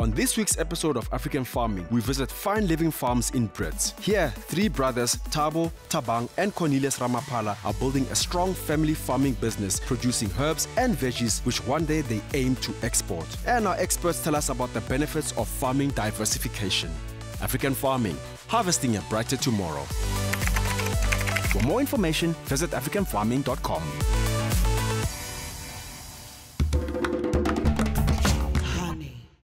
On this week's episode of African Farming, we visit Fine Living Farms in Brits. Here, three brothers, Thabo, Thabang, and Cornelius Ramaphala, are building a strong family farming business producing herbs and veggies which one day they aim to export. And our experts tell us about the benefits of farming diversification. African Farming, harvesting a brighter tomorrow. For more information, visit africanfarming.com.